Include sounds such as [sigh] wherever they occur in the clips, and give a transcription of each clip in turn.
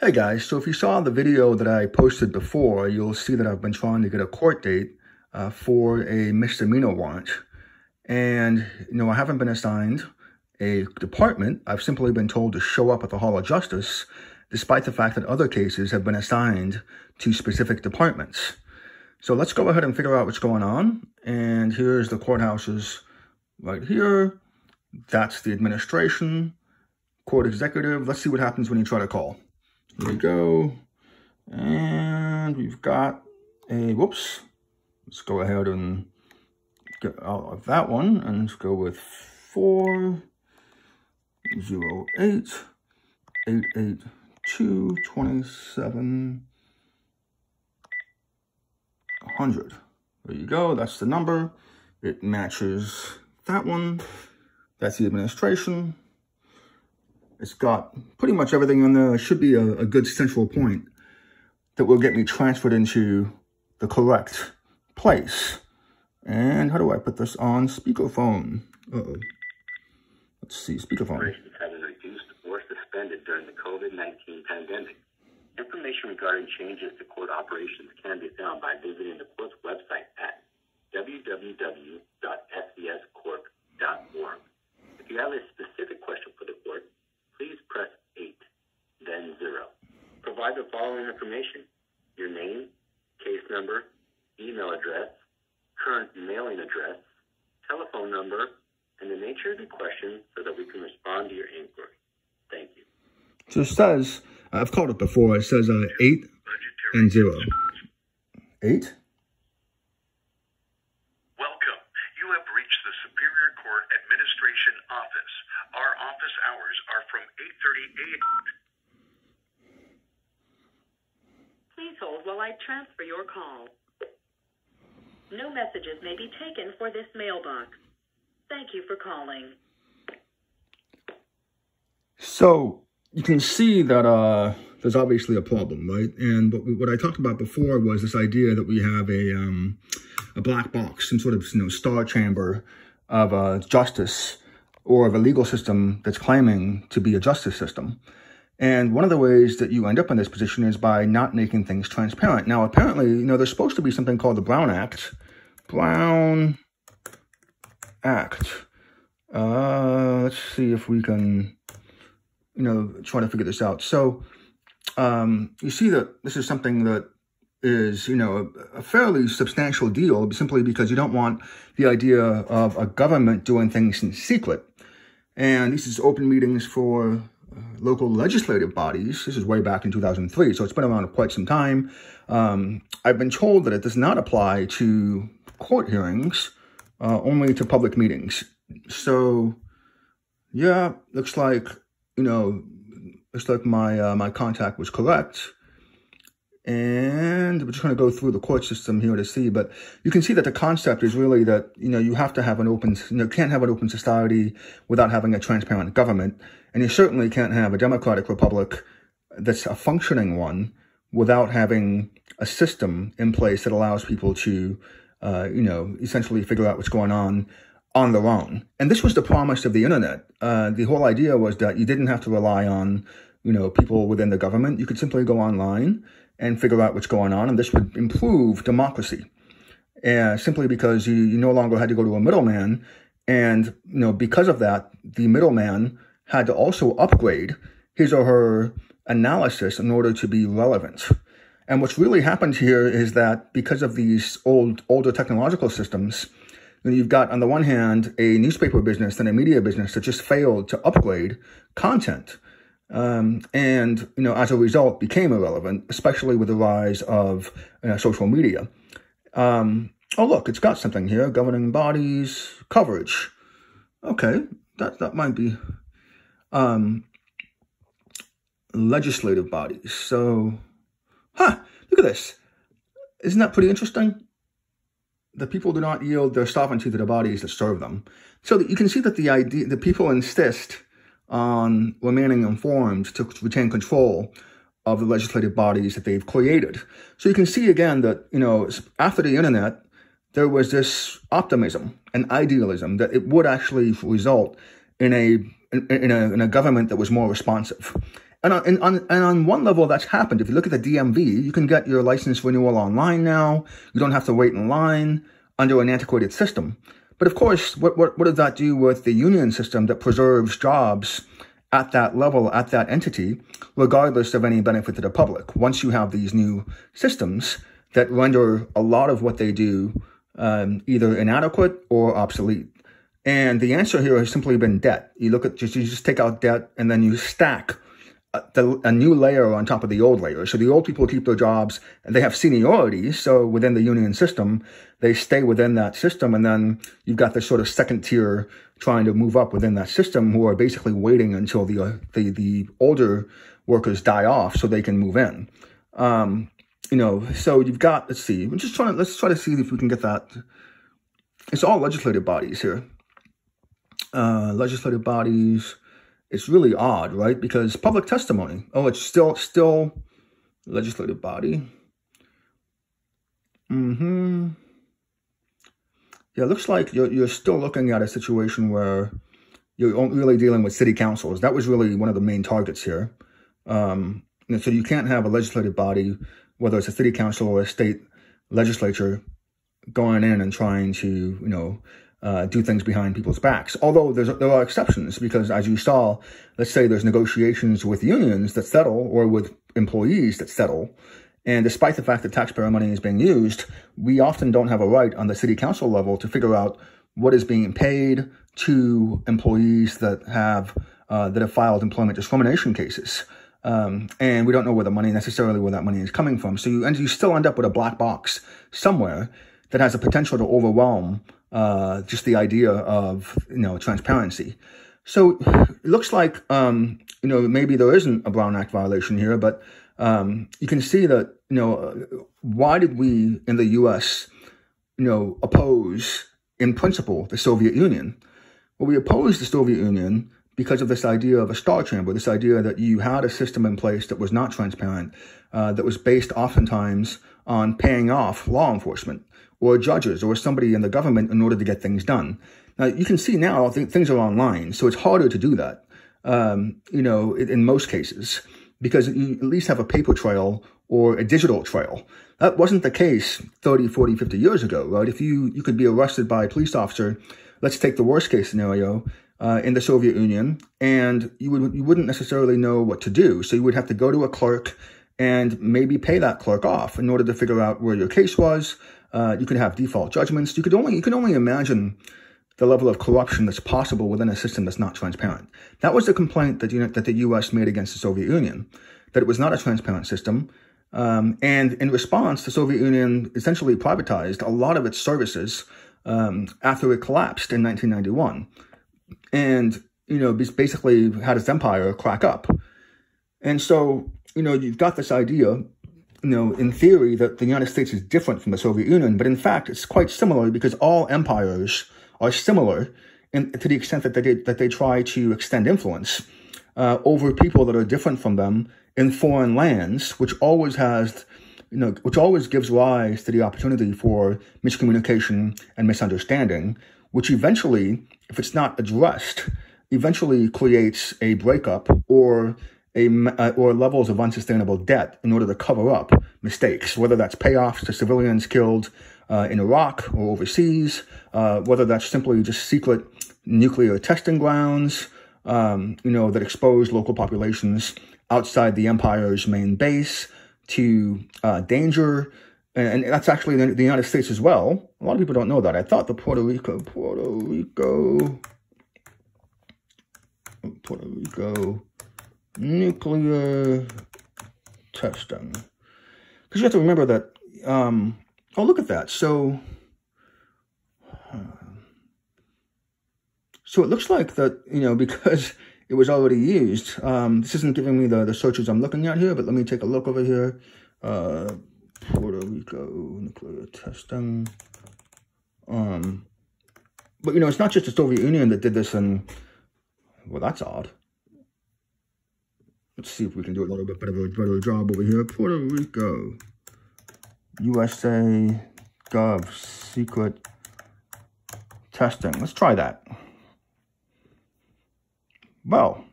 Hey guys, so if you saw the video that I posted before, you'll see that I've been trying to get a court date uh, for a misdemeanor warrant. And, you know, I haven't been assigned a department. I've simply been told to show up at the Hall of Justice, despite the fact that other cases have been assigned to specific departments. So let's go ahead and figure out what's going on. And here's the courthouses right here. That's the administration, court executive. Let's see what happens when you try to call. Here we go. And we've got a, whoops. Let's go ahead and get out of that one and let's go with 408 882 2700. There you go. That's the number. It matches that one. That's the administration. It's got pretty much everything in there. It should be a, a good central point that will get me transferred into the correct place. And how do I put this on speakerphone? Uh-oh. Let's see, speakerphone. Operations have been reduced or suspended during the COVID-19 pandemic. Information regarding changes to court operations can be found by visiting the court's website at www.scscourt.org. If you have a specific question for the court, please press 8, then 0. Provide the following information your name, case number, email address, current mailing address, telephone number, and the nature of the question so that we can respond to your inquiry. Thank you. So it says, I've called it before, it says uh, 8 and 0. 8? Welcome. You have reached the Superior Court Administration Office. Our office hours are from 8:30 a.m. Please hold while I transfer your call. No messages may be taken for this mailbox. Thank you for calling. So you can see that uh, there's obviously a problem, right? And what, we, what I talked about before was this idea that we have a um, a black box, some sort of you know star chamber of uh, justice or of a legal system that's claiming to be a justice system. And one of the ways that you end up in this position is by not making things transparent. Now, apparently, you know, there's supposed to be something called the Brown Act. Brown Act. Uh, let's see if we can, you know, trying to figure this out. So, um, you see that this is something that is, you know, a, a fairly substantial deal simply because you don't want the idea of a government doing things in secret. And this is open meetings for uh, local legislative bodies. This is way back in 2003, so it's been around quite some time. Um, I've been told that it does not apply to court hearings, uh, only to public meetings. So, yeah, looks like, you know, it's like my, uh, my contact was correct. And we're just going to go through the court system here to see, but you can see that the concept is really that, you know, you have to have an open, you know, can't have an open society without having a transparent government. And you certainly can't have a democratic republic that's a functioning one without having a system in place that allows people to, uh, you know, essentially figure out what's going on on their own. And this was the promise of the internet. Uh, the whole idea was that you didn't have to rely on, you know, people within the government. You could simply go online and figure out what's going on. And this would improve democracy. Uh, simply because you, you no longer had to go to a middleman. And, you know, because of that, the middleman had to also upgrade his or her analysis in order to be relevant. And what's really happened here is that because of these old, older technological systems, you've got on the one hand a newspaper business and a media business that just failed to upgrade content um, and you know as a result became irrelevant, especially with the rise of uh, social media. Um, oh look, it's got something here: governing bodies coverage. Okay, that that might be um, legislative bodies. So, huh? Look at this. Isn't that pretty interesting? The people do not yield their sovereignty to the bodies that serve them. So that you can see that the idea, the people insist on remaining informed to retain control of the legislative bodies that they've created. So you can see again that, you know, after the internet, there was this optimism and idealism that it would actually result in a, in a, in a government that was more responsive. And on, and on, and on one level, that's happened. If you look at the DMV, you can get your license renewal online now. You don't have to wait in line under an antiquated system. But of course, what, what, what does that do with the union system that preserves jobs at that level, at that entity, regardless of any benefit to the public? Once you have these new systems that render a lot of what they do um, either inadequate or obsolete. And the answer here has simply been debt. You look at just you just take out debt and then you stack the, a new layer on top of the old layer. So the old people keep their jobs and they have seniority. So within the union system, they stay within that system. And then you've got this sort of second tier trying to move up within that system who are basically waiting until the, uh, the, the older workers die off so they can move in. Um, you know, so you've got, let's see, just trying to, let's try to see if we can get that. It's all legislative bodies here. Uh, legislative bodies, it's really odd, right? Because public testimony, oh, it's still, still legislative body. Mm-hmm. Yeah, it looks like you're, you're still looking at a situation where you're really dealing with city councils. That was really one of the main targets here. Um, so you can't have a legislative body whether it's a city council or a state legislature going in and trying to, you know, uh, do things behind people's backs. Although there are exceptions because, as you saw, let's say there's negotiations with unions that settle or with employees that settle. And despite the fact that taxpayer money is being used, we often don't have a right on the city council level to figure out what is being paid to employees that have uh, that have filed employment discrimination cases. Um, and we don't know where the money necessarily where that money is coming from. So you and you still end up with a black box somewhere that has a potential to overwhelm uh, just the idea of you know transparency. So it looks like um, you know maybe there isn't a Brown Act violation here, but um, you can see that you know why did we in the U.S. you know oppose in principle the Soviet Union? Well, we opposed the Soviet Union because of this idea of a star chamber, this idea that you had a system in place that was not transparent, uh, that was based oftentimes on paying off law enforcement or judges or somebody in the government in order to get things done. Now, you can see now th things are online, so it's harder to do that, um, you know, in, in most cases, because you at least have a paper trail or a digital trail. That wasn't the case 30, 40, 50 years ago, right? If you, you could be arrested by a police officer, let's take the worst case scenario, uh, in the Soviet Union, and you would you wouldn't necessarily know what to do. So you would have to go to a clerk and maybe pay that clerk off in order to figure out where your case was. Uh, you could have default judgments. You could only you can only imagine the level of corruption that's possible within a system that's not transparent. That was the complaint that you know, that the U.S. made against the Soviet Union, that it was not a transparent system. Um, and in response, the Soviet Union essentially privatized a lot of its services um, after it collapsed in 1991 and, you know, basically had its empire crack up. And so, you know, you've got this idea, you know, in theory that the United States is different from the Soviet Union, but in fact, it's quite similar because all empires are similar in, to the extent that they, did, that they try to extend influence uh, over people that are different from them in foreign lands, which always has, you know, which always gives rise to the opportunity for miscommunication and misunderstanding, which eventually, if it's not addressed, eventually creates a breakup or a uh, or levels of unsustainable debt in order to cover up mistakes, whether that's payoffs to civilians killed uh, in Iraq or overseas, uh, whether that's simply just secret nuclear testing grounds, um, you know, that expose local populations outside the empire's main base to uh, danger and that's actually the, the United States as well. A lot of people don't know that. I thought the Puerto Rico, Puerto Rico, Puerto Rico nuclear testing. Because you have to remember that, um, oh, look at that. So, so it looks like that, you know, [laughs] because it was already used. Um, this isn't giving me the, the searches I'm looking at here, but let me take a look over here. Uh, Puerto Rico nuclear testing. Um, but you know, it's not just the Soviet Union that did this, and well, that's odd. Let's see if we can do a little bit better, better job over here. Puerto Rico, USA, Gov, secret testing. Let's try that. Well,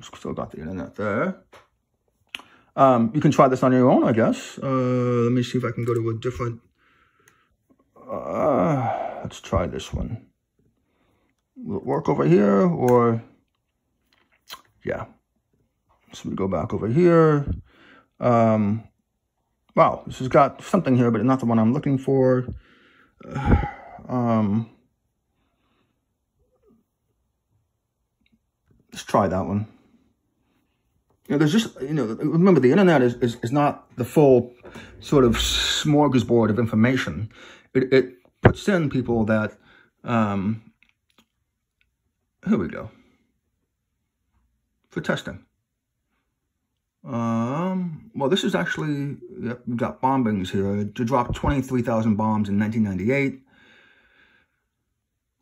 still got the internet there. Um, you can try this on your own, I guess. Uh, let me see if I can go to a different. Uh, let's try this one. Will it work over here or? Yeah. So we go back over here. Um, wow, this has got something here, but not the one I'm looking for. [sighs] Um, let's try that one. You know, there's just, you know, remember the internet is, is, is not the full sort of smorgasbord of information. It, it puts in people that, um, here we go, for testing. Um, well, this is actually, yep, we've got bombings here. To drop 23,000 bombs in 1998.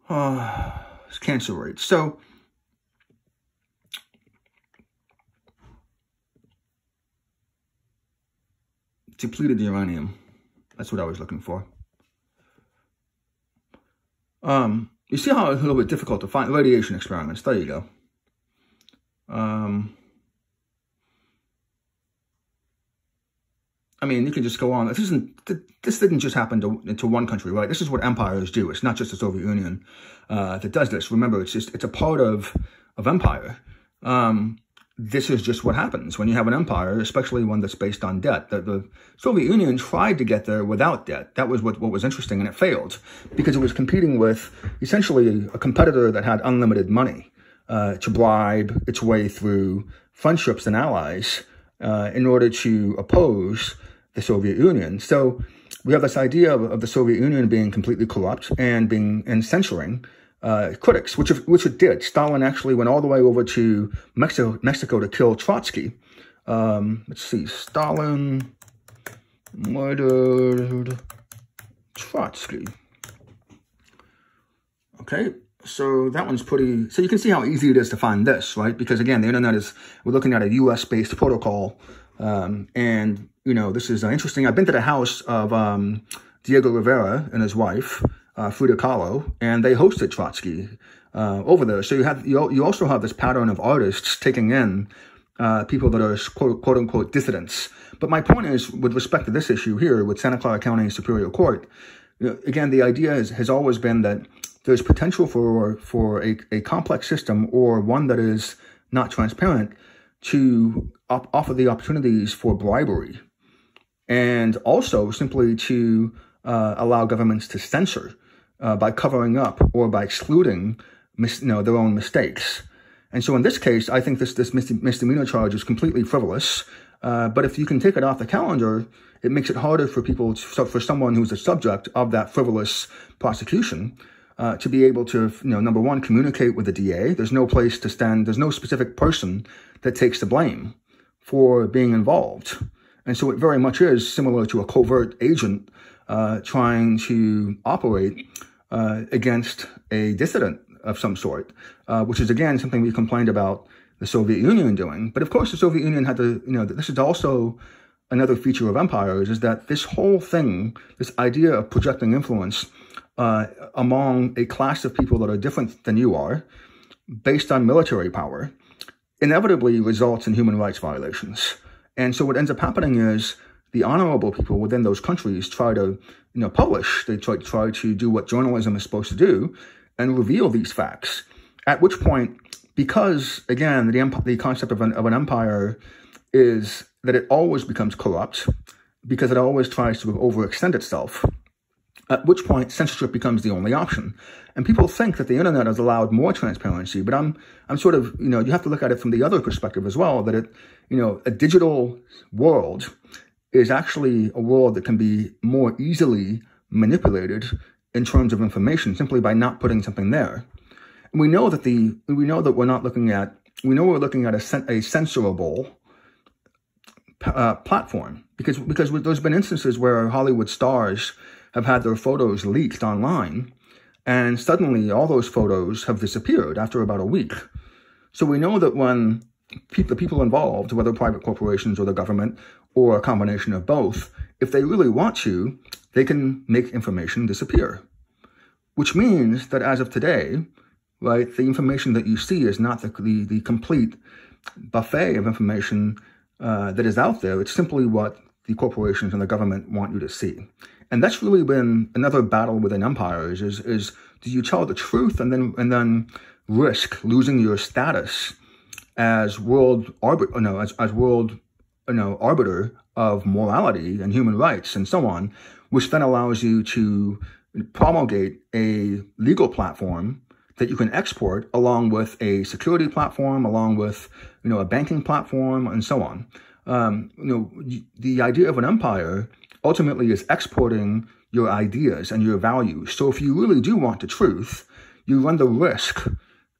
Uh, it's cancer rates. So, depleted uranium. That's what I was looking for. Um, you see how it's a little bit difficult to find radiation experiments. There you go. Um, I mean, you can just go on. This isn't. This didn't just happen to, to one country, right? This is what empires do. It's not just the Soviet Union uh, that does this. Remember, it's just it's a part of of empire. Um, this is just what happens when you have an empire, especially one that's based on debt. The, the, Soviet Union tried to get there without debt. That was what, what was interesting, and it failed because it was competing with essentially a competitor that had unlimited money uh, to bribe its way through friendships and allies uh, in order to oppose the Soviet Union. So we have this idea of, of the Soviet Union being completely corrupt and being and censoring uh, critics, which it, which it did. Stalin actually went all the way over to Mexico, Mexico to kill Trotsky. Um, let's see, Stalin murdered Trotsky. Okay, so that one's pretty, so you can see how easy it is to find this, right? Because again, the internet is, we're looking at a US-based protocol, um, and, you know, this is uh, interesting. I've been to the house of um, Diego Rivera and his wife, uh, Frida Kahlo, and they hosted Trotsky uh, over there. So you have you, you also have this pattern of artists taking in uh, people that are quote, quote unquote dissidents. But my point is, with respect to this issue here with Santa Clara County Superior Court, you know, again, the idea is, has always been that there's potential for for a, a complex system or one that is not transparent to op- offer the opportunities for bribery and also simply to uh, allow governments to censor uh, by covering up or by excluding mis- you know, their own mistakes. And so in this case, I think this, this misdemeanor charge is completely frivolous. Uh, but if you can take it off the calendar, it makes it harder for people, to, for someone who's the subject of that frivolous prosecution, uh, to be able to, you know, number one, communicate with the DA. There's no place to stand. There's no specific person that takes the blame for being involved. And so it very much is similar to a covert agent uh, trying to operate uh, against a dissident of some sort, uh, which is again something we complained about the Soviet Union doing. But of course, the Soviet Union had to, you know, this is also another feature of empires is that this whole thing, this idea of projecting influence uh, among a class of people that are different than you are, based on military power, inevitably results in human rights violations. And so what ends up happening is the honorable people within those countries try to, you know, publish. They try, try to do what journalism is supposed to do and reveal these facts. At which point, because again, the, the concept of an, of an empire is that it always becomes corrupt because it always tries to overextend itself. At which point, censorship becomes the only option. And people think that the internet has allowed more transparency, but I'm, I'm sort of, you know, you have to look at it from the other perspective as well, that it, you know, a digital world is actually a world that can be more easily manipulated in terms of information simply by not putting something there. And we know that the we know that we're not looking at we know we're looking at a, a censorable uh, platform because because there's been instances where Hollywood stars have had their photos leaked online, and suddenly all those photos have disappeared after about a week. So we know that when the people involved, whether private corporations or the government or a combination of both, if they really want to, they can make information disappear. Which means that as of today, right, the information that you see is not the, the, the complete buffet of information uh, that is out there. It's simply what the corporations and the government want you to see. And that's really been another battle within empires is, is do you tell the truth and then, and then risk losing your status as world arbiter, no, as, as world, you know, arbiter of morality and human rights and so on, which then allows you to promulgate a legal platform that you can export along with a security platform, along with, you know, a banking platform and so on. Um, you know, the idea of an empire ultimately is exporting your ideas and your values. So if you really do want the truth, you run the risk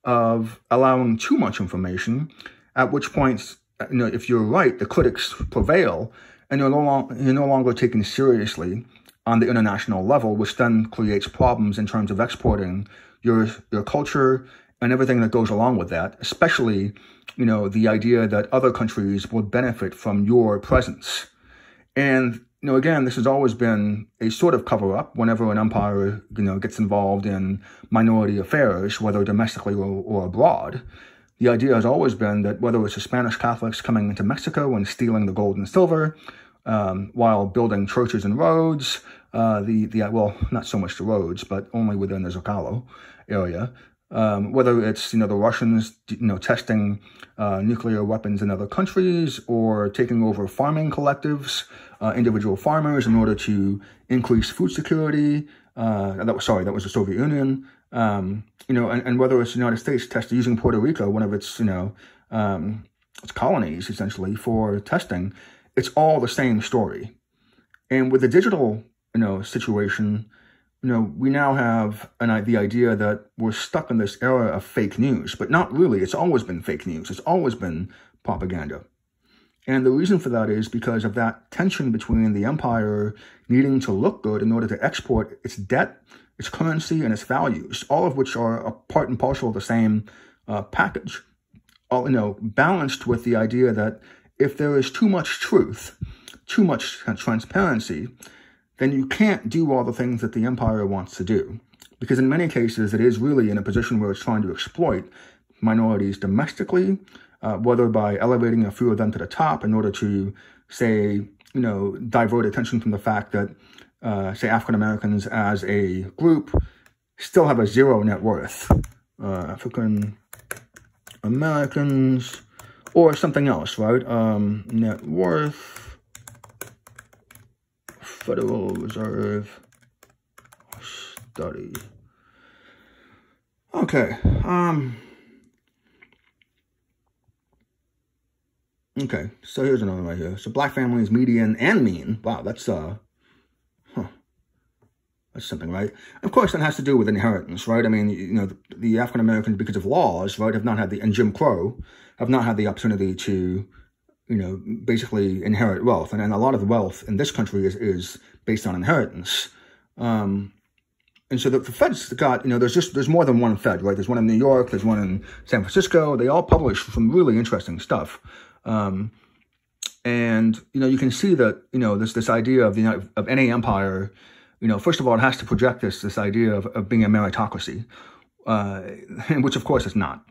of allowing too much information, at which point, you know, if you're right, the critics prevail and you're no, long, you're no longer taken seriously on the international level, which then creates problems in terms of exporting your, your culture and everything that goes along with that, especially, you know, the idea that other countries will benefit from your presence. And you know, again, this has always been a sort of cover up whenever an empire, you know, gets involved in minority affairs, whether domestically or, or abroad. The idea has always been that whether it's the Spanish Catholics coming into Mexico and stealing the gold and silver, um, while building churches and roads, uh, the, the, well, not so much the roads, but only within the Zocalo area, um, whether it's you know the Russians you know testing uh, nuclear weapons in other countries or taking over farming collectives, uh, individual farmers in order to increase food security. Uh, that was sorry, that was the Soviet Union. Um, you know, and, and, whether it's the United States testing using Puerto Rico, one of its you know um, its colonies essentially for testing, it's all the same story. And with the digital you know situation you know, we now have an, the idea that we're stuck in this era of fake news, but not really. It's always been fake news. It's always been propaganda. And the reason for that is because of that tension between the empire needing to look good in order to export its debt, its currency, and its values, all of which are a part and parcel of the same uh, package. All, you know, balanced with the idea that if there is too much truth, too much transparency, then you can't do all the things that the empire wants to do. Because in many cases, it is really in a position where it's trying to exploit minorities domestically, uh, whether by elevating a few of them to the top in order to, say, you know, divert attention from the fact that, uh, say, African Americans as a group still have a zero net worth. Uh, African Americans or something else, right? Um, net worth Federal Reserve study. Okay. Um. Okay, so here's another one right here. So black families, median and mean. Wow, that's uh. That's something, right? Of course, that has to do with inheritance, right? I mean, you know, the, the African Americans, because of laws, right, have not had the and Jim Crow have not had the opportunity to you know, basically inherit wealth. And, and a lot of the wealth in this country is, is based on inheritance. Um, and so the, the Fed's got, you know, there's just, there's more than one Fed, right? There's one in New York, there's one in San Francisco. They all publish some really interesting stuff. Um, and, you know, you can see that, you know, this, this idea of the, of any empire, you know, first of all, it has to project this, this idea of, of being a meritocracy, uh, [laughs] which of course it's not.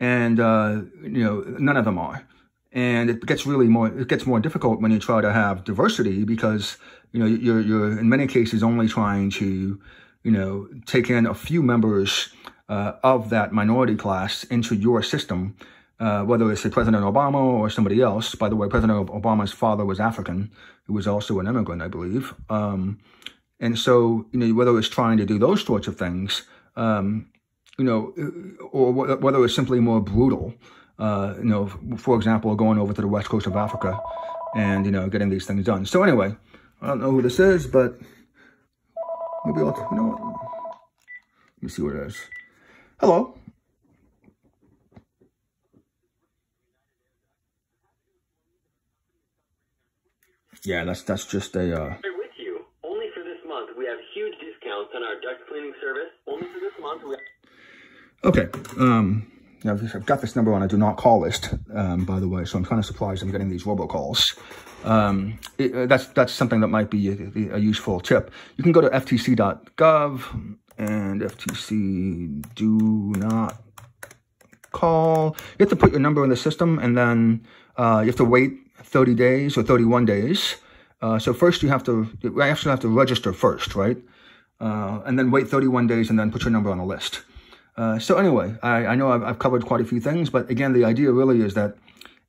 And, uh, you know, none of them are and it gets really more it gets more difficult when you try to have diversity because you know you're you're in many cases only trying to you know take in a few members uh, of that minority class into your system uh, whether it's President Obama or somebody else. By the way, President Obama's father was African, who was also an immigrant, I believe. Um, and so, you know, whether it's trying to do those sorts of things, um, you know, or whether it's simply more brutal, uh, you know, for example, going over to the west coast of Africa and, you know, getting these things done. So anyway, I don't know who this is, but maybe I'll, you know what? Let me see what it is. Hello. Yeah, that's that's just a. Uh... With you. Only for this month, we have huge discounts on our duct cleaning service. Only for this month, we. Okay. Um. I've got this number on a do not call list, um, by the way, so I'm kind of surprised I'm getting these robocalls. Um, it, uh, that's that's something that might be a, a, useful tip. You can go to ftc.gov and ftc do not call. You have to put your number in the system, and then uh, you have to wait 30 days or 31 days. Uh, so first you have to, you actually have to register first, right? Uh, and then wait 31 days and then put your number on the list. Uh, so anyway, I, I know I've, I've covered quite a few things, but again, the idea really is that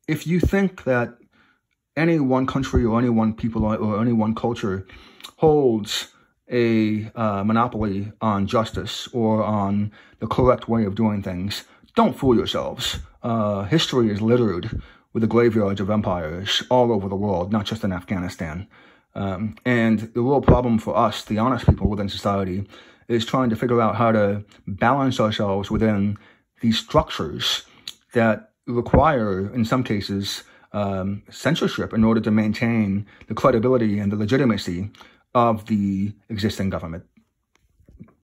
if you think that any one country or any one people or any one culture holds a uh, monopoly on justice or on the correct way of doing things, don't fool yourselves. Uh, history is littered with the graveyards of empires all over the world, not just in Afghanistan. Um, and the real problem for us, the honest people within society, is trying to figure out how to balance ourselves within these structures that require, in some cases, um, censorship in order to maintain the credibility and the legitimacy of the existing government.